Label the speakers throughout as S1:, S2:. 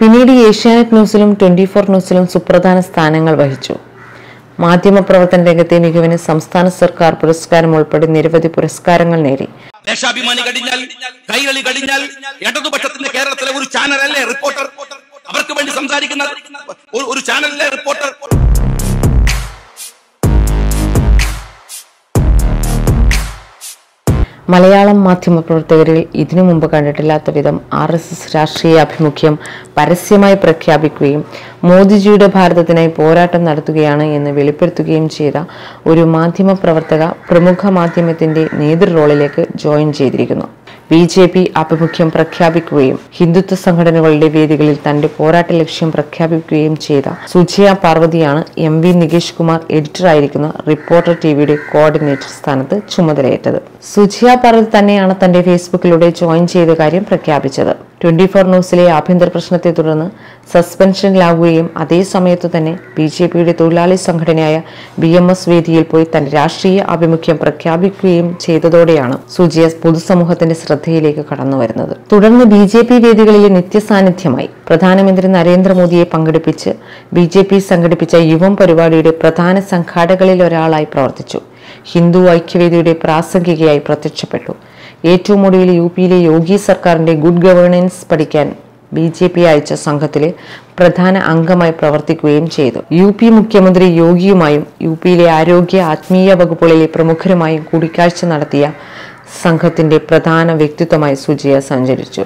S1: പിന്നീട് ഏഷ്യാനെറ്റ് ന്യൂസിലും twenty four ന്യൂസിലും സുപ്രധാന സ്ഥാനങ്ങൾ വഹിച്ചു. മാധ്യമപ്രവർത്തന രംഗത്തെ മികവിന് സംസ്ഥാന സർക്കാർ പുരസ്കാരം ഉൾപ്പെടെ നിരവധി പുരസ്കാരങ്ങൾ നേടി.
S2: ദേശാഭിമാനി കഴിഞ്ഞാൽ കൈകളി കഴിഞ്ഞാൽ ഇടതുപക്ഷത്തിന്റെ കേരളത്തിലെ ഒരു ചാനലല്ലേ റിപ്പോർട്ടർ? അവർക്ക് വേണ്ടി സംസാരിക്കുന്ന ഒരു ചാനലിലെ റിപ്പോർട്ടർ?
S1: മലയാളം മാധ്യമപ്രവർത്തകരിൽ ഇതിനു മുമ്പ് കണ്ടിട്ടില്ലാത്ത വിധം ആർ എസ് എസ് രാഷ്ട്രീയ ആഭിമുഖ്യം പരസ്യമായി പ്രഖ്യാപിക്കുകയും മോദിജിയുടെ ഭാരതത്തിനായി പോരാട്ടം നടത്തുകയാണ് എന്ന് വെളിപ്പെടുത്തുകയും ചെയ്ത ഒരു മാധ്യമപ്രവർത്തക പ്രമുഖ മാധ്യമത്തിന്റെ നേതൃ റോളിലേക്ക് ജോയിൻ ചെയ്തിരിക്കുന്നു. ബി ജെ പി ആഭിമുഖ്യം പ്രഖ്യാപിക്കുകയും ഹിന്ദുത്വ സംഘടനകളുടെ വേദികളിൽ തന്റെ പോരാട്ട ലക്ഷ്യം പ്രഖ്യാപിക്കുകയും ചെയ്ത സുജിയ പാർവതിയാണ് എം വി നികേഷ് കുമാർ എഡിറ്ററായിരിക്കുന്ന റിപ്പോർട്ടർ ടിവിയുടെ കോർഡിനേറ്റർ സ്ഥാനത്ത് ചുമതലയേറ്റത്. സുജിയ പാർവതി തന്നെയാണ് തന്റെ ഫേസ്ബുക്കിലൂടെ ജോയിൻ ചെയ്ത കാര്യം പ്രഖ്യാപിച്ചത്. ട്വന്റി ഫോർ ന്യൂസിലെ ആഭ്യന്തര പ്രശ്നത്തെ തുടർന്ന് സസ്പെൻഷനിലാവുകയും അതേ സമയത്ത് തന്നെ ബി ജെ പിയുടെ തൊഴിലാളി സംഘടനയായ ബി എം എസ് വേദിയിൽ പോയി തന്റെ രാഷ്ട്രീയ ആഭിമുഖ്യം പ്രഖ്യാപിക്കുകയും ചെയ്തതോടെയാണ് സുജിയ പൊതുസമൂഹത്തിന്റെ ശ്രദ്ധയിലേക്ക് കടന്നു വരുന്നത്. തുടർന്ന് ബി ജെ പി വേദികളിലെ നിത്യസാന്നിധ്യമായി പ്രധാനമന്ത്രി നരേന്ദ്രമോദിയെ പങ്കെടുപ്പിച്ച് ബി ജെ പി സംഘടിപ്പിച്ച യുവം പരിപാടിയുടെ പ്രധാന സംഘാടകളിൽ ഒരാളായി പ്രവർത്തിച്ചു. ഹിന്ദു ഐക്യവേദിയുടെ പ്രാസംഗികയായി പ്രത്യക്ഷപ്പെട്ടു. ഏറ്റവും ഒടുവിൽ യു പിയിലെ യോഗി സർക്കാരിന്റെ ഗുഡ് ഗവേണൻസ് പഠിക്കാൻ ബി ജെ പി അയച്ച സംഘത്തിലെ പ്രധാന അംഗമായി പ്രവർത്തിക്കുകയും ചെയ്തു. യു പി മുഖ്യമന്ത്രി യോഗിയുമായും യു പിയിലെ ആരോഗ്യ ആത്മീയ വകുപ്പുകളിലെ പ്രമുഖരുമായും കൂടിക്കാഴ്ച നടത്തിയ സംഘത്തിന്റെ പ്രധാന വ്യക്തിത്വമായി സുജിയ സഞ്ചരിച്ചു.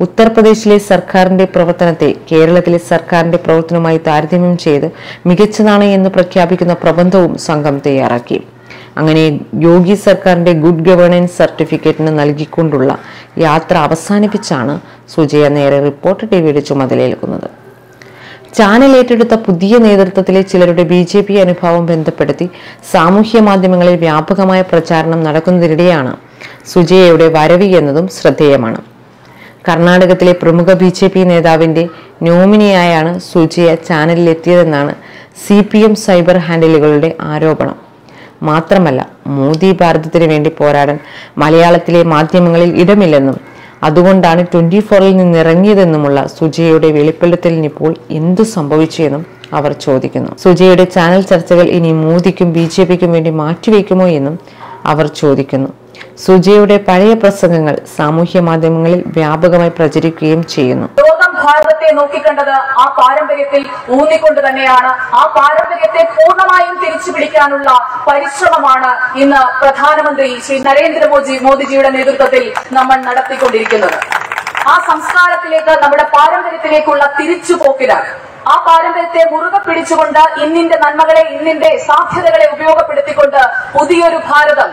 S1: ഉത്തർപ്രദേശിലെ സർക്കാരിന്റെ പ്രവർത്തനത്തെ കേരളത്തിലെ സർക്കാരിന്റെ പ്രവർത്തനവുമായി താരതമ്യം ചെയ്ത് മികച്ചതാണ് എന്ന് പ്രഖ്യാപിക്കുന്ന പ്രബന്ധവും സംഘം തയ്യാറാക്കി. അങ്ങനെ യോഗി സർക്കാരിന്റെ ഗുഡ് ഗവേണൻസ് സർട്ടിഫിക്കറ്റിന് നൽകിക്കൊണ്ടുള്ള യാത്ര അവസാനിപ്പിച്ചാണ് സുജയ നേരെ റിപ്പോർട്ട് ടി വിയുടെ ചുമതലയേൽക്കുന്നത്. ചാനൽ ഏറ്റെടുത്ത പുതിയ നേതൃത്വത്തിലെ ചിലരുടെ ബി ജെ പി അനുഭാവം ബന്ധപ്പെടുത്തി സാമൂഹ്യ മാധ്യമങ്ങളിൽ വ്യാപകമായ പ്രചാരണം നടക്കുന്നതിനിടെയാണ് സുജയയുടെ വരവി എന്നതും ശ്രദ്ധേയമാണ്. കർണാടകത്തിലെ പ്രമുഖ ബി ജെ പി നേതാവിന്റെ നോമിനിയായാണ് സുജയ ചാനലിലെത്തിയതെന്നാണ് സി പി എം സൈബർ ഹാൻഡിലുകളുടെ ആരോപണം. മാത്രമല്ല മോദി ഭാരതത്തിന് വേണ്ടി പോരാടാൻ മലയാളത്തിലെ മാധ്യമങ്ങളിൽ ഇടമില്ലെന്നും അതുകൊണ്ടാണ് ട്വന്റി ഫോറിൽ നിന്നിറങ്ങിയതെന്നുമുള്ള സുജയയുടെ വെളിപ്പെടുത്തലിനിപ്പോൾ എന്തു സംഭവിച്ചു എന്നും അവർ ചോദിക്കുന്നു. സുജയുടെ ചാനൽ ചർച്ചകൾ ഇനി മോദിക്കും ബി ജെ പിക്കും വേണ്ടി മാറ്റിവെക്കുമോ എന്നും അവർ ചോദിക്കുന്നു. സുജയയുടെ പഴയ പ്രസംഗങ്ങൾ സാമൂഹ്യ മാധ്യമങ്ങളിൽ വ്യാപകമായി പ്രചരിക്കുകയും ചെയ്യുന്നു.
S3: ലോകം ഭാരതത്തെ നോക്കിക്കണ്ടത് ആ പാരമ്പര്യത്തിൽ ഊന്നിക്കൊണ്ട് തന്നെയാണ്. ആ പാരമ്പര്യത്തെ പൂർണമായും തിരിച്ചു പിടിക്കാനുള്ള പരിശ്രമമാണ് ഇന്ന് പ്രധാനമന്ത്രി ശ്രീ നരേന്ദ്രമോദി മോദിജിയുടെ നേതൃത്വത്തിൽ നമ്മൾ നടത്തിക്കൊണ്ടിരിക്കുന്നത്. ആ സംസ്കാരത്തിലേക്ക് നമ്മുടെ പാരമ്പര്യത്തിലേക്കുള്ള തിരിച്ചുപോക്കിലാണ്. ആ പാരമ്പര്യത്തെ മുറുകെ പിടിച്ചുകൊണ്ട് ഇന്നിന്റെ നന്മകളെ ഇന്നിന്റെ സാധ്യതകളെ ഉപയോഗപ്പെടുത്തിക്കൊണ്ട് പുതിയൊരു ഭാരതം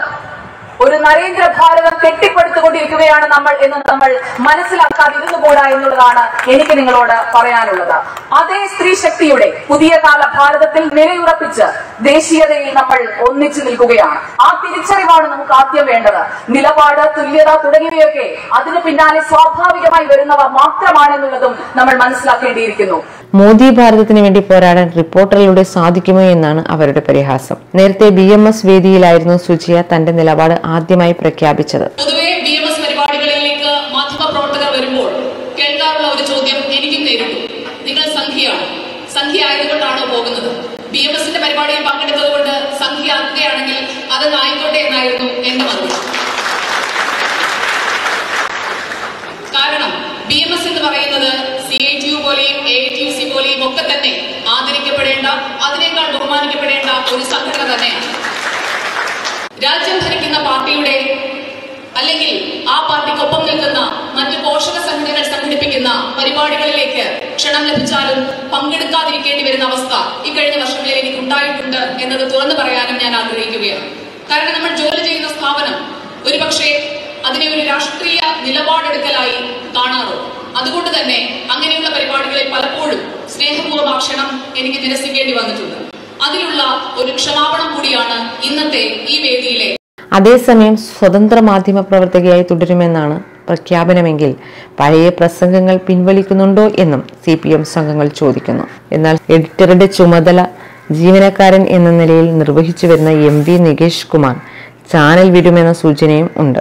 S3: ഒരു നരേന്ദ്ര ഭാരതം കെട്ടിപ്പടുത്തുകൊണ്ടിരിക്കുകയാണ് നമ്മൾ എന്ന് നമ്മൾ മനസ്സിലാക്കാതിരുന്നുകൂടാ എന്നുള്ളതാണ് എനിക്ക് നിങ്ങളോട് പറയാനുള്ളത്. അതേ സ്ത്രീ ശക്തിയുടെ പുതിയ കാല ഭാരതത്തിൽ നിലയുറപ്പിച്ച് ദേശീയതയിൽ നമ്മൾ ഒന്നിച്ചു നിൽക്കുകയാണ്. ആ തിരിച്ചറിവാണ് നമുക്ക് ആദ്യം വേണ്ടത്. നിലപാട് തുല്യത തുടങ്ങിയവയൊക്കെ അതിന് പിന്നാലെ സ്വാഭാവികമായി വരുന്നവ മാത്രമാണെന്നുള്ളതും നമ്മൾ മനസ്സിലാക്കേണ്ടിയിരിക്കുന്നു.
S1: മോദി ഭാരതത്തിന് വേണ്ടി പോരാടാൻ റിപ്പോർട്ടറിലൂടെ സാധിക്കുമോ എന്നാണ് അവരുടെ പരിഹാസം. നേരത്തെ ബി എം എസ് വേദിയിലായിരുന്നു സുജിയ തന്റെ നിലപാട് ആദ്യമായി പ്രഖ്യാപിച്ചത്.
S4: സംഖ്യ കാരണം ബി എം എസ് എന്ന് പറയുന്നത് സി ഐ ടി യു പോലെയും എ ടി യു സി പോലെയും ഒക്കെ തന്നെ ആദരിക്കപ്പെടേണ്ട അതിനേക്കാൾ ബഹുമാനിക്കപ്പെടേണ്ട ഒരു സംഘടന തന്നെയാണ് രാജ്യം ഭരിക്കുന്ന പാർട്ടിയുടെ അല്ലെങ്കിൽ ആ പാർട്ടിക്കൊപ്പം നിൽക്കുന്ന മറ്റ് പോഷക സംഘടനകൾ സംഘടിപ്പിക്കുന്ന പരിപാടികളിലേക്ക് ക്ഷണം ലഭിച്ചാലും പങ്കെടുക്കാതിരിക്കേണ്ടി വരുന്ന അവസ്ഥ ഇക്കഴിഞ്ഞ വർഷങ്ങളിൽ എനിക്ക് ഉണ്ടായിട്ടുണ്ട് എന്നത് തുറന്നു പറയാനും ഞാൻ ആഗ്രഹിക്കുകയാണ്. കാരണം നമ്മൾ ജോലി ചെയ്യുന്ന സ്ഥാപനം ഒരുപക്ഷെ അതിനെ ഒരു രാഷ്ട്രീയ നിലപാടെടുക്കലായി കാണാറുണ്ട് അതുകൊണ്ട് തന്നെ അങ്ങനെയുള്ള പരിപാടികളിൽ പലപ്പോഴും സ്നേഹപൂർവ ആ ക്ഷണം എനിക്ക് നിരസിക്കേണ്ടി വന്നിട്ടുണ്ട്. അതിലുള്ള ഒരു ക്ഷമാപണം കൂടിയാണ് ഇന്നത്തെ ഈ വേദിയിലെ
S1: അതേസമയം സ്വതന്ത്ര മാധ്യമ പ്രവർത്തകയായി തുടരുമെന്നാണ് പ്രഖ്യാപനമെങ്കിൽ പഴയ പ്രസംഗങ്ങൾ പിൻവലിക്കുന്നുണ്ടോ എന്നും സി പി എം സംഘങ്ങൾ ചോദിക്കുന്നു. എന്നാൽ എഡിറ്ററുടെ ചുമതല ജീവനക്കാരൻ എന്ന നിലയിൽ നിർവഹിച്ചു വരുന്ന M V Nikesh Kumar channel വിടുമെന്ന സൂചനയും ഉണ്ട്.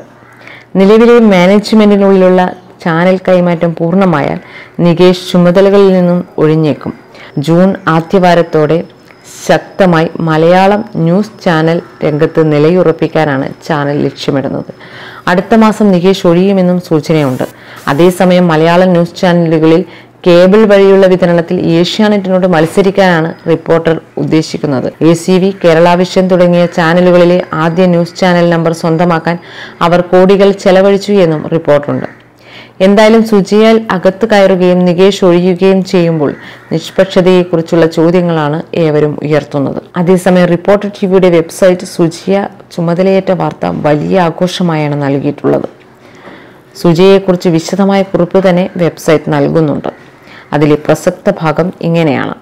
S1: നിലവിലെ മാനേജ്മെന്റിനുള്ളിലുള്ള ചാനൽ കൈമാറ്റം പൂർണമായാൽ നികേഷ് ചുമതലകളിൽ നിന്നും ഒഴിഞ്ഞേക്കും. ജൂൺ ആദ്യവാരത്തോടെ ശക്തമായി മലയാളം ന്യൂസ് ചാനൽ രംഗത്ത് നിലയുറപ്പിക്കാനാണ് ചാനൽ ലക്ഷ്യമിടുന്നത്. അടുത്ത മാസം നികേഷ് ഒഴിയുമെന്നും സൂചനയുണ്ട്. അതേസമയം മലയാളം ന്യൂസ് ചാനലുകളിൽ കേബിൾ വഴിയുള്ള വിതരണത്തിൽ ഏഷ്യാനെറ്റിനോട് മത്സരിക്കാനാണ് റിപ്പോർട്ടർ ഉദ്ദേശിക്കുന്നത്. A C V Kerala Vision തുടങ്ങിയ ചാനലുകളിലെ ആദ്യ ന്യൂസ് ചാനൽ നമ്പർ സ്വന്തമാക്കാൻ അവർ കോടികൾ ചെലവഴിച്ചു എന്നും റിപ്പോർട്ടുണ്ട്. എന്തായാലും സുജിയാൽ അകത്ത് കയറുകയും നികേഷ് ഒഴിയുകയും ചെയ്യുമ്പോൾ നിഷ്പക്ഷതയെക്കുറിച്ചുള്ള ചോദ്യങ്ങളാണ് ഏവരും ഉയർത്തുന്നത്. അതേസമയം റിപ്പോർട്ടർ ടിവിയുടെ വെബ്സൈറ്റ് സുജിയ ചുമതലയേറ്റ വാർത്ത വലിയ ആഘോഷമായാണ് നൽകിയിട്ടുള്ളത്. സുജിയെക്കുറിച്ച് വിശദമായ കുറിപ്പ് തന്നെ വെബ്സൈറ്റ് നൽകുന്നുണ്ട്. അതിലെ പ്രസക്ത ഭാഗം ഇങ്ങനെയാണ്.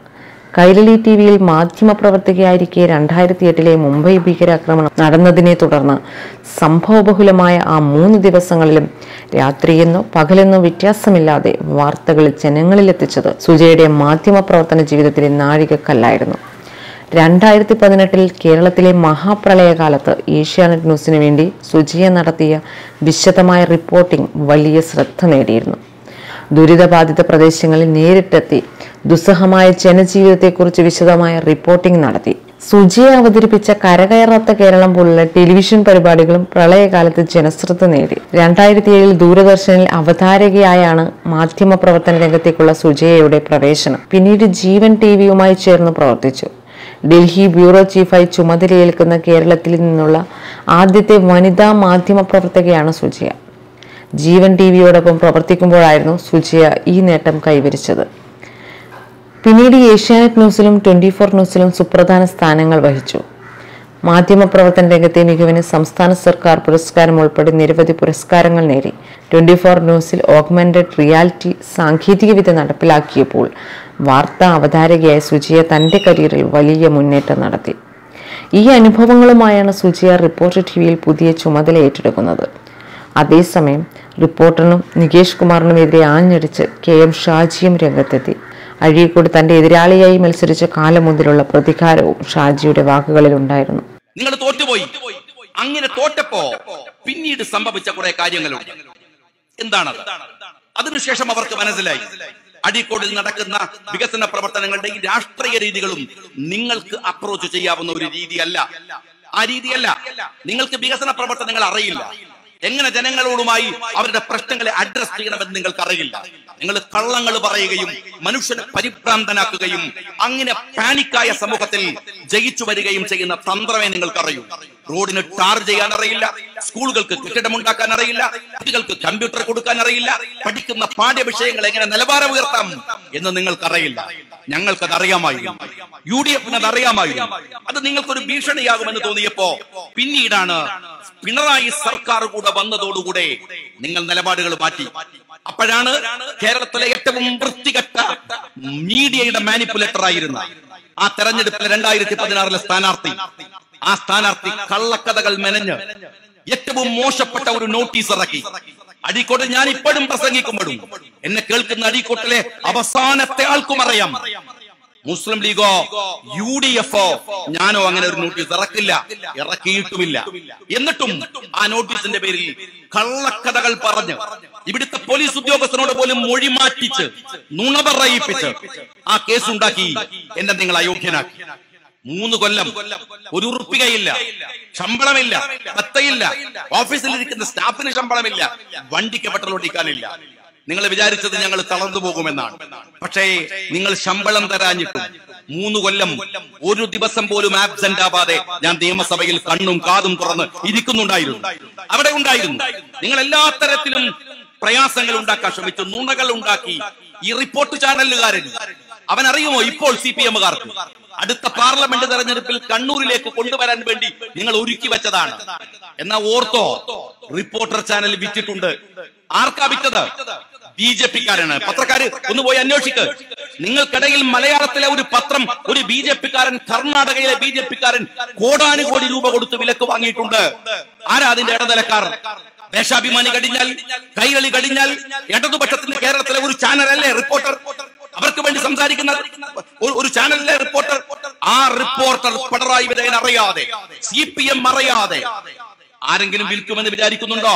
S1: കൈരളി ടി വിയിൽ മാധ്യമപ്രവർത്തകയായിരിക്കെ രണ്ടായിരത്തി എട്ടിലെ മുംബൈ ഭീകരാക്രമണം നടന്നതിനെ തുടർന്ന് സംഭവബഹുലമായ ആ മൂന്ന് ദിവസങ്ങളിലും രാത്രിയെന്നോ പകലെന്നോ വ്യത്യാസമില്ലാതെ വാർത്തകൾ ജനങ്ങളിലെത്തിച്ചത് സുജയുടെ മാധ്യമപ്രവർത്തന ജീവിതത്തിലെ നാഴികക്കല്ലായിരുന്നു. രണ്ടായിരത്തി പതിനെട്ടിൽ കേരളത്തിലെ മഹാപ്രളയകാലത്ത് ഏഷ്യാനെറ്റ് ന്യൂസിന് വേണ്ടി സുജിയ നടത്തിയ വിശദമായ റിപ്പോർട്ടിംഗ് വലിയ ശ്രദ്ധ നേടിയിരുന്നു. ദുരിതബാധിത പ്രദേശങ്ങളിൽ നേരിട്ടെത്തി ദുസ്സഹമായ ജനജീവിതത്തെക്കുറിച്ച് വിശദമായ റിപ്പോർട്ടിംഗ് നടത്തി. സുജിയെ അവതരിപ്പിച്ച കരകയറാത്ത കേരളം പോലുള്ള ടെലിവിഷൻ പരിപാടികളും പ്രളയകാലത്ത് ജനശ്രദ്ധ നേടി. രണ്ടായിരത്തി ഏഴിൽ ദൂരദർശനിൽ അവതാരകയായാണ് മാധ്യമ പ്രവർത്തന രംഗത്തേക്കുള്ള സുജയയുടെ പ്രവേശനം. പിന്നീട് ജീവൻ ടി വിയുമായി ചേർന്ന് പ്രവർത്തിച്ചു. ഡൽഹി ബ്യൂറോ ചീഫായി ചുമതലയേൽക്കുന്ന കേരളത്തിൽ നിന്നുള്ള ആദ്യത്തെ വനിതാ മാധ്യമ പ്രവർത്തകയാണ് സുജിയ. ജീവൻ ടി വിയോടൊപ്പം പ്രവർത്തിക്കുമ്പോഴായിരുന്നു സുജിയ ഈ നേട്ടം കൈവരിച്ചത്. പിന്നീട് ഏഷ്യാനെറ്റ് ന്യൂസിലും ട്വന്റി ഫോർ ന്യൂസിലും സുപ്രധാന സ്ഥാനങ്ങൾ വഹിച്ചു. മാധ്യമപ്രവർത്തന രംഗത്തെ മികവിന് സംസ്ഥാന സർക്കാർ പുരസ്കാരം ഉൾപ്പെടെ നിരവധി പുരസ്കാരങ്ങൾ നേടി. ട്വന്റി ഫോർ ന്യൂസിൽ ഓഗ്മെന്റഡ് റിയാലിറ്റി സാങ്കേതികവിദ്യ നടപ്പിലാക്കിയപ്പോൾ വാർത്താ അവതാരകയായ സുജിയ തന്റെ കരിയറിൽ വലിയ മുന്നേറ്റം നടത്തി. ഈ അനുഭവങ്ങളുമായാണ് സുജിയ റിപ്പോർട്ട് ടി വിയിൽ പുതിയ ചുമതല ഏറ്റെടുക്കുന്നത്. അതേസമയം റിപ്പോർട്ടറിനും നികേഷ് കുമാറിനുമെതിരെ ആഞ്ഞടിച്ച് കെ എം ഷാജിയും രംഗത്തെത്തി. അഴീക്കോട് തന്റെ എതിരാളിയായി മത്സരിച്ച കാലം മുതലുള്ള പ്രതികാരവും ഷാജിയുടെ വാക്കുകളിൽ ഉണ്ടായിരുന്നു.
S2: നിങ്ങൾ തോറ്റുപോയി. അങ്ങനെ തോറ്റപ്പോ പിന്നീട് സംഭവിച്ച കുറെ കാര്യങ്ങളുണ്ട്. എന്താണ് അതിനുശേഷം അവർക്ക് മനസ്സിലായി. അഴീക്കോടിൽ നടക്കുന്ന വികസന പ്രവർത്തനങ്ങളുടെ ഈ രാഷ്ട്രീയ രീതികളും നിങ്ങൾക്ക് അപ്രോച്ച് ചെയ്യാവുന്ന ഒരു രീതിയല്ല. ആ രീതിയല്ല. നിങ്ങൾക്ക് വികസന പ്രവർത്തനങ്ങൾ അറിയില്ല. എങ്ങനെ ജനങ്ങളോടുമായി അവരുടെ പ്രശ്നങ്ങളെ അഡ്രസ് ചെയ്യണമെന്ന് നിങ്ങൾക്ക് അറിയില്ല. നിങ്ങൾ കള്ളങ്ങൾ പറയുകയും മനുഷ്യനെ പരിഭ്രാന്തനാക്കുകയും അങ്ങനെ പാനിക്കായ സമൂഹത്തിൽ ജയിച്ചു വരികയും ചെയ്യുന്ന തന്ത്രമേ നിങ്ങൾക്ക് അറിയൂ റോഡിന് ടാർ ചെയ്യാൻ അറിയില്ല സ്കൂളുകൾക്ക് കെട്ടിടം ഉണ്ടാക്കാൻ അറിയില്ല കുട്ടികൾക്ക് കമ്പ്യൂട്ടർ കൊടുക്കാൻ അറിയില്ല പഠിക്കുന്ന പാഠ്യ വിഷയങ്ങൾ എങ്ങനെ നിലവാരം ഉയർത്താം എന്ന് നിങ്ങൾക്കറിയില്ല. ഞങ്ങൾക്കത് അറിയാമായിരുന്നു. യു ഡി എഫിന് അത് അറിയാമായിരുന്നു. അത് നിങ്ങൾക്കൊരു ഭീഷണിയാകുമെന്ന് തോന്നിയപ്പോ പിന്നീടാണ് പിണറായി സർക്കാർ കൂടെ വന്നതോടുകൂടെ നിങ്ങൾ നിലപാടുകൾ മാറ്റി. അപ്പോഴാണ് കേരളത്തിലെ ഏറ്റവും വൃത്തികെട്ട മീഡിയയുടെ മാനിപ്പുലേറ്റർ ആയിരുന്ന ആ തെരഞ്ഞെടുപ്പിലെ രണ്ടായിരത്തി പതിനാറിലെ സ്ഥാനാർത്ഥി. ആ സ്ഥാനാർത്ഥി കള്ളക്കഥകൾ മെനഞ്ഞ് ഏറ്റവും മോശപ്പെട്ട ഒരു നോട്ടീസ് ഇറക്കി. അഴീക്കോട്ട് ഞാൻ ഇപ്പോഴും പ്രസംഗിക്കുമ്പോഴും എന്നെ കേൾക്കുന്ന അഴീക്കോട്ടിലെ അവസാനത്തെ ആൾക്കും അറിയാം. മുസ്ലിം ലീഗോ യു ഡി എഫോ ഞാനോ അങ്ങനെ ഒരു നോട്ടീസ് ഇറക്കില്ല ഇറക്കിയിട്ടുമില്ല. എന്നിട്ടും ആ നോട്ടീസിന്റെ പേരിൽ കള്ളക്കഥകൾ പറഞ്ഞ് ഇവിടുത്തെ പോലീസ് ഉദ്യോഗസ്ഥനോട് പോലും മൊഴി മാറ്റിച്ച് നുണ പറയിപ്പിച്ച് ആ കേസ് ഉണ്ടാക്കി എന്നെ നിങ്ങൾ അയോഗ്യനാക്കി. മൂന്ന് കൊല്ലം ഒരു ഉറുപ്പികയില്ല ശമ്പളമില്ല പത്തയില്ല ഓഫീസിലിരിക്കുന്ന സ്റ്റാഫിന് ശമ്പളമില്ല വണ്ടിക്ക് പെട്രോൾ ഓടിക്കാനില്ല നിങ്ങൾ വിചാരിച്ചത് ഞങ്ങൾ തളർന്നു പോകുമെന്നാണ്. പക്ഷേ നിങ്ങൾ ശമ്പളം തരാഞ്ഞിട്ടും മൂന്ന് കൊല്ലം ഒരു ദിവസം പോലും ആബ്സെന്റ് ആവാതെ ഞാൻ നിയമസഭയിൽ കണ്ണും കാതും തുറന്ന് ഇരിക്കുന്നുണ്ടായിരുന്നു. അവിടെ ഉണ്ടായിരുന്നു. നിങ്ങൾ എല്ലാ തരത്തിലും പ്രയാസങ്ങൾ ഉണ്ടാക്കാൻ ശ്രമിച്ചു നുണകൾ ഉണ്ടാക്കി. ഈ റിപ്പോർട്ട് ചാനലുകാരൻ അവൻ അറിയുമോ ഇപ്പോൾ സി പി എമ്മുകാർക്ക്? അടുത്ത പാർലമെന്റ് തെരഞ്ഞെടുപ്പിൽ കണ്ണൂരിലേക്ക് കൊണ്ടുവരാൻ വേണ്ടി നിങ്ങൾ ഒരുക്കി വെച്ചതാണ്. എന്നാ ഓർത്തോ റിപ്പോർട്ടർ ചാനൽ വിറ്റിട്ടുണ്ട്. ആർക്കാ വിറ്റത്? B J പിക്കാരാണ്. പത്രക്കാര് ഒന്ന് പോയി അന്വേഷിക്ക്. നിങ്ങൾക്കിടയിൽ മലയാളത്തിലെ ഒരു പത്രം ഒരു ബി ജെ പിക്കാരൻ കർണാടകയിലെ ബി ജെ പിക്കാരൻ കോടാനുകോടി രൂപ കൊടുത്ത് വിലക്ക് വാങ്ങിയിട്ടുണ്ട്. ആരാ അതിന്റെ ഇടനിലക്കാർ? ദേശാഭിമാനി കടിഞ്ഞാൽ കൈകളി കടിഞ്ഞാൽ ഇടതുപക്ഷത്തിന്റെ കേരളത്തിലെ ഒരു ചാനലല്ലേ റിപ്പോർട്ടർ? അവർക്ക് വേണ്ടി സംസാരിക്കുന്ന ഒരു- ചാനലിലെ റിപ്പോർട്ടർ ആ റിപ്പോർട്ടർ പിണറായി വിജയൻ അറിയാതെ സി പി എം അറിയാതെ ആരെങ്കിലും വിൽക്കുമെന്ന് വിചാരിക്കുന്നുണ്ടോ?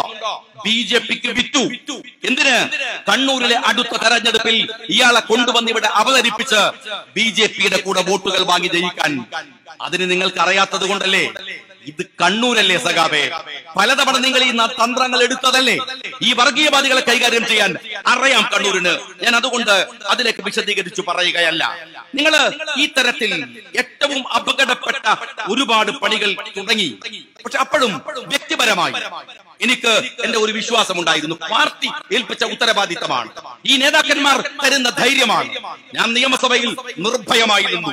S2: ബി ജെ പിക്ക് വിറ്റു. എന്തിന്? കണ്ണൂരിലെ അടുത്ത തെരഞ്ഞെടുപ്പിൽ ഇയാളെ കൊണ്ടുവന്ന് ഇവിടെ അവതരിപ്പിച്ച് ബി ജെ പിയുടെ കൂടെ വോട്ടുകൾ വാങ്ങി ജയിക്കാൻ. അതിന് നിങ്ങൾക്ക് അറിയാത്തത് കൊണ്ടല്ലേ? ഇത് കണ്ണൂരല്ലേ സഖാബേ പലതവണ നിങ്ങൾ ഈ തന്ത്രങ്ങൾ എടുത്തതല്ലേ? ഈ വർഗീയവാദികളെ കൈകാര്യം ചെയ്യാൻ അറിയാം കണ്ണൂരിന്. ഞാൻ അതുകൊണ്ട് അതിലേക്ക് വിശദീകരിച്ചു പറയുകയല്ല. നിങ്ങൾ ഈ തരത്തിൽ ഏറ്റവും അപകടപ്പെട്ട ഒരുപാട് പണികൾ തുടങ്ങി. പക്ഷെ അപ്പോഴും വ്യക്തിപരമായി എനിക്ക് എന്റെ ഒരു വിശ്വാസം ഉണ്ടായിരുന്നു പാർട്ടി ഏൽപ്പിച്ച ഉത്തരവാദിത്തമാണ്. ഈ നേതാക്കന്മാർ തരുന്ന ധൈര്യമാണ്. ഞാൻ നിയമസഭയിൽ നിർഭയമായിരുന്നു.